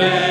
man.